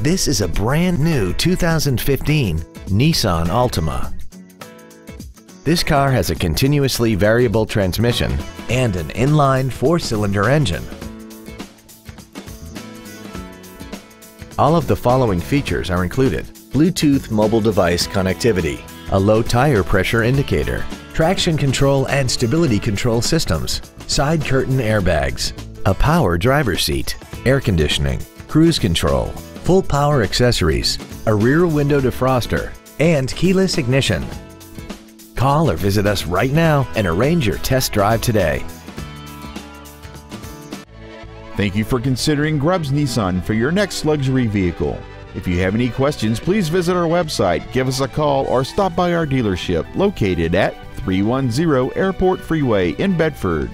This is a brand new 2015 Nissan Altima. This car has a continuously variable transmission and an inline four-cylinder engine. All of the following features are included. Bluetooth mobile device connectivity, a low tire pressure indicator, traction control and stability control systems, side curtain airbags, a power driver seat, air conditioning, cruise control, full power accessories, a rear window defroster, and keyless ignition. Call or visit us right now and arrange your test drive today. Thank you for considering Grubbs Nissan for your next luxury vehicle. If you have any questions, please visit our website, give us a call, or stop by our dealership located at 310 Airport Freeway in Bedford.